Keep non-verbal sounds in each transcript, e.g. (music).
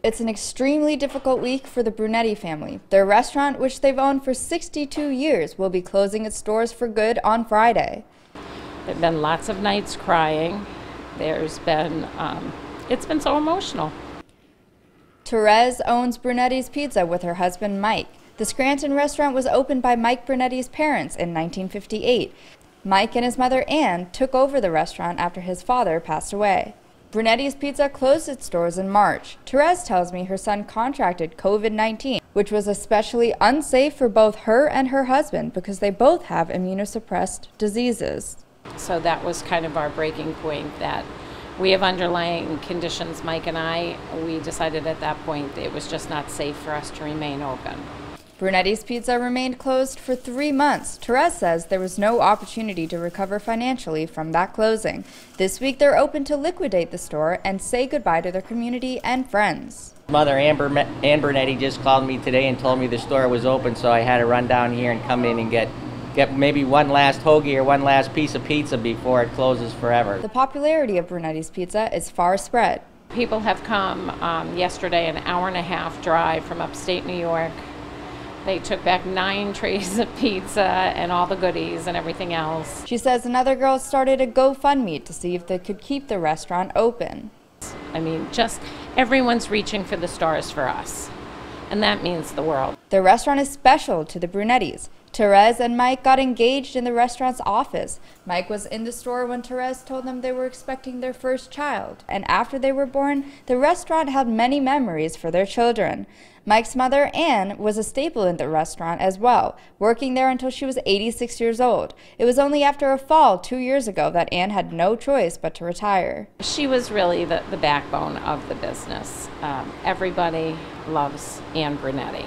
It's an extremely difficult week for the Brunetti family. Their restaurant, which they've owned for 62 years, will be closing its doors for good on Friday. There have been lots of nights crying. There's been, um, it's been so emotional. Therese owns Brunetti's Pizza with her husband Mike. The Scranton restaurant was opened by Mike Brunetti's parents in 1958. Mike and his mother Ann took over the restaurant after his father passed away. Brunetti's Pizza closed its doors in March. Therese tells me her son contracted COVID 19, which was especially unsafe for both her and her husband because they both have immunosuppressed diseases. So that was kind of our breaking point that we have underlying conditions, Mike and I. We decided at that point it was just not safe for us to remain open. Brunetti's Pizza remained closed for three months. Therese says there was no opportunity to recover financially from that closing. This week they're open to liquidate the store and say goodbye to their community and friends. Mother Amber, Ann Brunetti just called me today and told me the store was open, so I had to run down here and come in and get get maybe one last hoagie or one last piece of pizza before it closes forever. The popularity of Brunetti's Pizza is far spread. People have come um, yesterday, an hour and a half drive from upstate New York, they took back nine (laughs) trays of pizza and all the goodies and everything else. She says another girl started a GoFundMe to see if they could keep the restaurant open. I mean, just everyone's reaching for the stars for us, and that means the world. The restaurant is special to the Brunettis. Therese and Mike got engaged in the restaurant's office. Mike was in the store when Therese told them they were expecting their first child. And after they were born, the restaurant held many memories for their children. Mike's mother, Ann, was a staple in the restaurant as well, working there until she was 86 years old. It was only after a fall two years ago that Ann had no choice but to retire. She was really the, the backbone of the business. Um, everybody loves Ann Brunetti.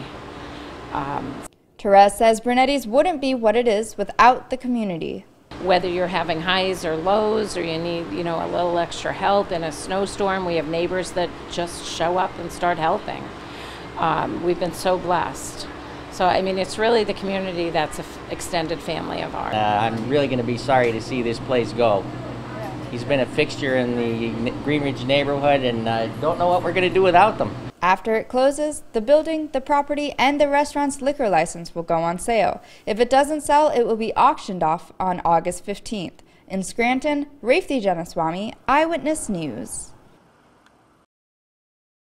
Um, Therese says Brunetti's wouldn't be what it is without the community. Whether you're having highs or lows or you need, you know, a little extra help in a snowstorm, we have neighbors that just show up and start helping. Um, we've been so blessed. So, I mean, it's really the community that's an extended family of ours. Uh, I'm really going to be sorry to see this place go. He's been a fixture in the Greenridge neighborhood, and I uh, don't know what we're going to do without them. After it closes, the building, the property, and the restaurant's liquor license will go on sale. If it doesn't sell, it will be auctioned off on August 15th. In Scranton, Rafti Janaswamy, Eyewitness News.